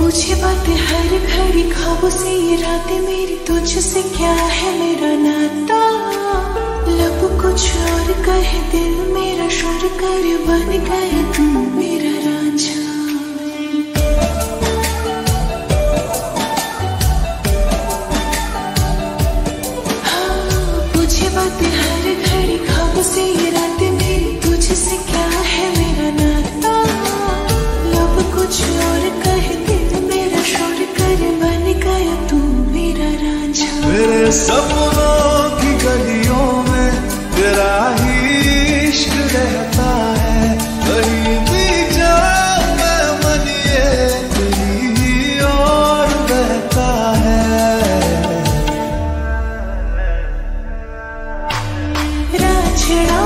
पूछे बातें हर घड़ी खाबों से ये रातें मेरी तुझसे क्या है मेरा नाता? लब कुछ और कहे, दिल मेरा शोर कर बन गए तुम सपनों की गलियों में तेरा ही इश्क रहता है। कहीं भी जाऊँ मैं तेरी और बहता है। राछड़ा